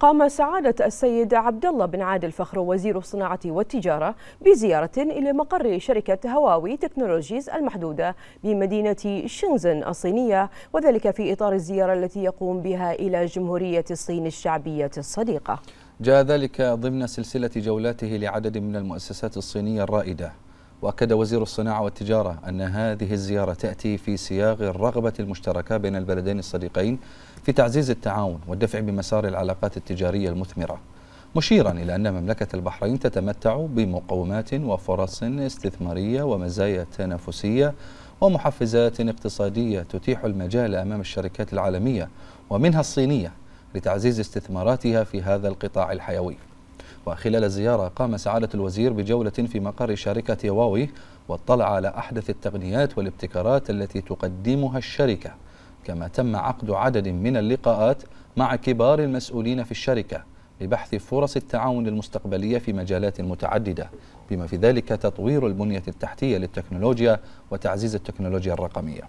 قام سعادة السيد عبد الله بن عادل فخر وزير الصناعة والتجارة بزيارة إلى مقر شركة هواوي تكنولوجيز المحدودة بمدينة شنزن الصينية وذلك في إطار الزيارة التي يقوم بها إلى جمهورية الصين الشعبية الصديقة. جاء ذلك ضمن سلسلة جولاته لعدد من المؤسسات الصينية الرائدة. وأكد وزير الصناعة والتجارة أن هذه الزيارة تأتي في سياق الرغبة المشتركة بين البلدين الصديقين في تعزيز التعاون والدفع بمسار العلاقات التجارية المثمرة مشيرا إلى أن مملكة البحرين تتمتع بمقومات وفرص استثمارية ومزايا تنافسية ومحفزات اقتصادية تتيح المجال أمام الشركات العالمية ومنها الصينية لتعزيز استثماراتها في هذا القطاع الحيوي. وخلال الزيارة قام سعادة الوزير بجولة في مقر شركة هواوي واطلع على أحدث التقنيات والابتكارات التي تقدمها الشركة. كما تم عقد عدد من اللقاءات مع كبار المسؤولين في الشركة لبحث فرص التعاون المستقبلية في مجالات متعددة بما في ذلك تطوير البنية التحتية للتكنولوجيا وتعزيز التكنولوجيا الرقمية.